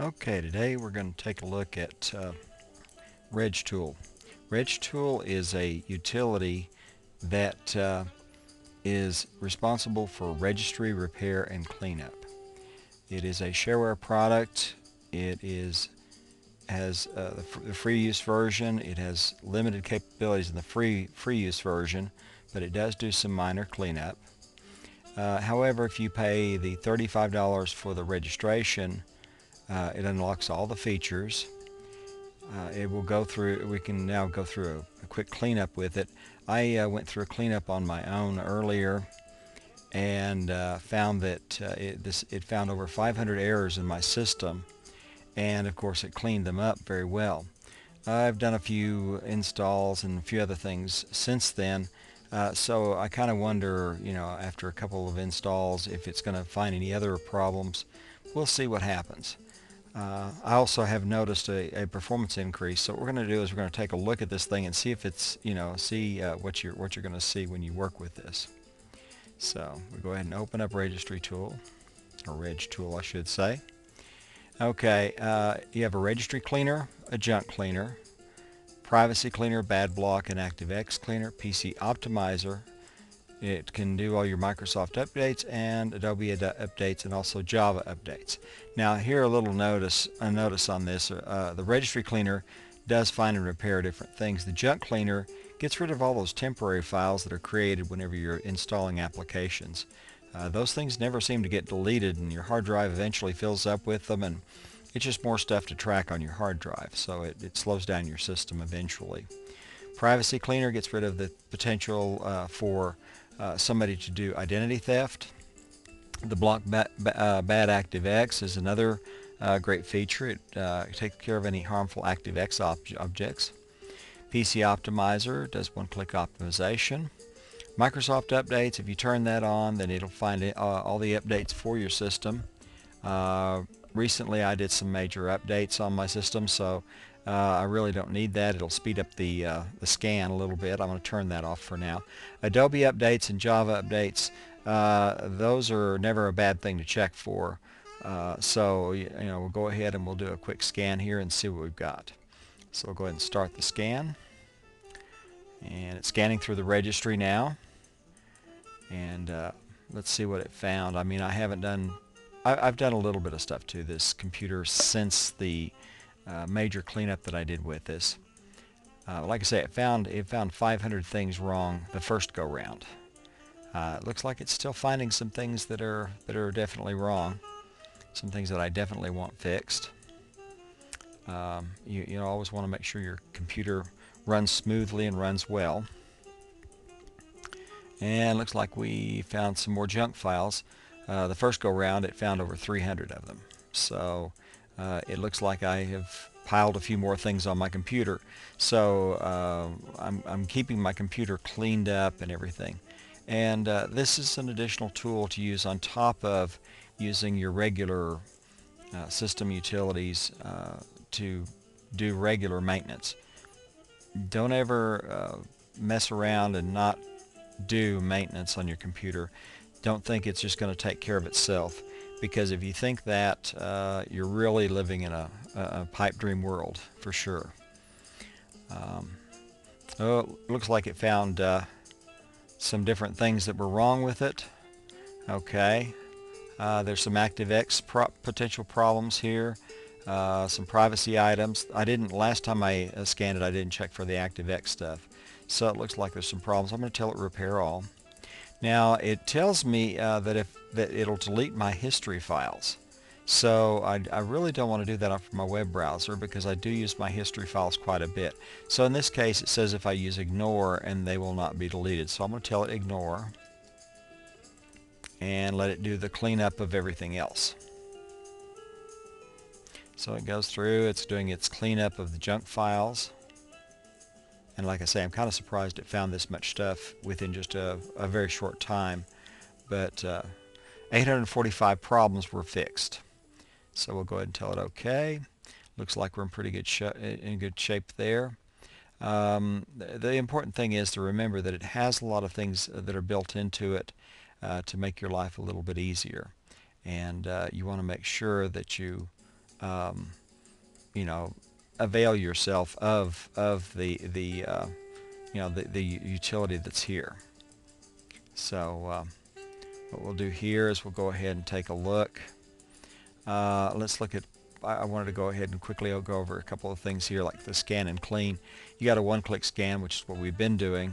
Okay, today we're going to take a look at uh, RegTool. RegTool is a utility that uh, is responsible for registry repair and cleanup. It is a shareware product. It is has uh, the, the, free use version. It has limited capabilities in the free free use version, but it does do some minor cleanup. Uh, however, if you pay the $35 for the registration, uh, it unlocks all the features. Uh, it will go through, we can now go through a, a quick cleanup with it. I uh, went through a cleanup on my own earlier and uh, found that uh, it, this, it found over 500 errors in my system and of course it cleaned them up very well. I've done a few installs and a few other things since then uh, so I kind of wonder, you know, after a couple of installs if it's going to find any other problems. We'll see what happens. Uh, I also have noticed a, a, performance increase. So what we're going to do is we're going to take a look at this thing and see if it's, you know, see uh, what you're what you're going to see when you work with this. So we go ahead and open up Registry Tool, or Reg Tool, I should say. Okay, uh, you have a registry cleaner, a junk cleaner, privacy cleaner, bad block, and ActiveX cleaner, PC optimizer, it can do all your Microsoft updates and Adobe updates and also Java updates. Now here a little notice, a notice on this. Uh, the registry cleaner does find and repair different things. The junk cleaner gets rid of all those temporary files that are created whenever you're installing applications. Uh, those things never seem to get deleted and your hard drive eventually fills up with them and it's just more stuff to track on your hard drive so it, it slows down your system eventually. Privacy Cleaner gets rid of the potential uh, for uh, somebody to do identity theft. The Block ba uh, Bad ActiveX is another uh, great feature. It uh, takes care of any harmful ActiveX ob objects. PC Optimizer does one-click optimization. Microsoft Updates, if you turn that on, then it'll find it, uh, all the updates for your system. recently I did some major updates on my system, so uh, I really don't need that. It'll speed up the, uh, the scan a little bit. I'm going to turn that off for now. Adobe updates and Java updates, uh, those are never a bad thing to check for. Uh, so, you know, we'll go ahead and we'll do a quick scan here and see what we've got. So we'll go ahead and start the scan. And it's scanning through the registry now. And uh, let's see what it found. I mean, I haven't done, I, I've done a little bit of stuff to this computer since the uh, major cleanup that I did with this. Uh, like I say, it found it found 500 things wrong the first go round. Uh, it looks like it's still finding some things that are that are definitely wrong, some things that I definitely want fixed. Um, you you always want to make sure your computer runs smoothly and runs well. And looks like we found some more junk files. Uh, the first go round, it found over 300 of them. So uh, it looks like I have piled a few more things on my computer. So uh, I'm, I'm, keeping my computer cleaned up and everything. And uh, this is an additional tool to use on top of using your regular uh, system utilities uh, to do regular maintenance. Don't ever uh, mess around and not do maintenance on your computer. Don't think it's just going to take care of itself because if you think that, uh, you're really living in a, a, pipe dream world for sure. Um, oh, looks like it found uh, some different things that were wrong with it. Okay, uh, there's some ActiveX pro potential problems here. Uh, some privacy items. I didn't, last time I uh, scanned it, I didn't check for the ActiveX stuff. So it looks like there's some problems. I'm going to tell it repair all. Now it tells me uh, that if that it'll delete my history files. So I, I, really don't want to do that off my web browser because I do use my history files quite a bit. So in this case it says if I use ignore and they will not be deleted. So I'm going to tell it ignore and let it do the cleanup of everything else. So it goes through, it's doing its cleanup of the junk files. And like I say, I'm kind of surprised it found this much stuff within just a, a very short time. But uh, 845 problems were fixed. So we'll go ahead and tell it OK. Looks like we're in pretty good in good shape there. Um, the, the, important thing is to remember that it has a lot of things that are built into it uh, to make your life a little bit easier. And uh, you want to make sure that you um, you know, avail yourself of of the the uh, you know the the utility that's here. So uh, what we'll do here is we'll go ahead and take a look. Uh, let's look at. I wanted to go ahead and quickly go over a couple of things here, like the scan and clean. You got a one-click scan, which is what we've been doing.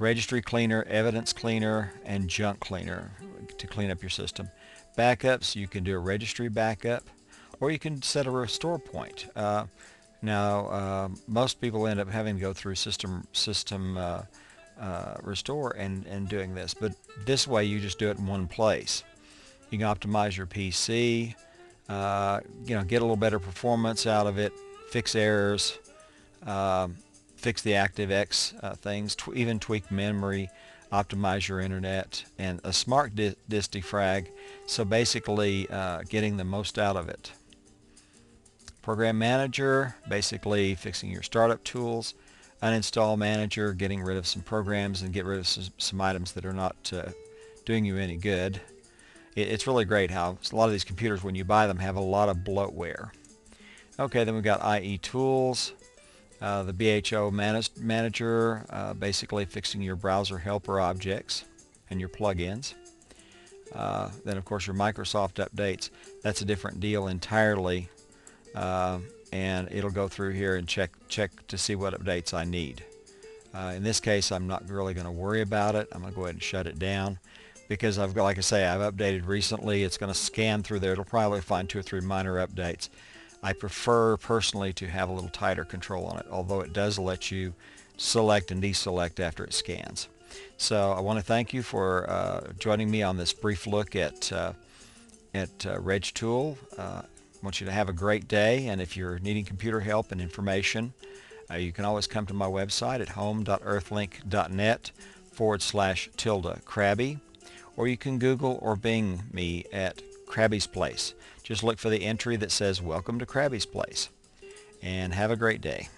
Registry cleaner, evidence cleaner, and junk cleaner to clean up your system. Backups, you can do a registry backup, or you can set a restore point. Uh, now, uh, most people end up having to go through system system uh, uh, restore and, and doing this, but this way you just do it in one place. You can optimize your PC, uh, you know, get a little better performance out of it, fix errors, um, fix the ActiveX uh, things, tw even tweak memory, optimize your internet, and a smart di disk defrag. So basically, uh, getting the most out of it. Program Manager, basically fixing your startup tools. Uninstall Manager, getting rid of some programs and get rid of some, some items that are not uh, doing you any good. It, it's really great how a lot of these computers, when you buy them, have a lot of bloatware. Okay, then we've got IE Tools, uh, the BHO manage Manager, uh, basically fixing your browser helper objects and your plugins. Uh, then of course your Microsoft updates, that's a different deal entirely uh, and it'll go through here and check check to see what updates I need. Uh, in this case, I'm not really going to worry about it. I'm going to go ahead and shut it down because I've got, like I say, I've updated recently. It's going to scan through there. It'll probably find two or three minor updates. I prefer personally to have a little tighter control on it, although it does let you select and deselect after it scans. So I want to thank you for uh, joining me on this brief look at uh, at uh, RegTool. Uh, want you to have a great day, and if you're needing computer help and information, uh, you can always come to my website at home.earthlink.net forward slash tilde Crabby, or you can Google or Bing me at Crabby's Place. Just look for the entry that says Welcome to Crabby's Place, and have a great day.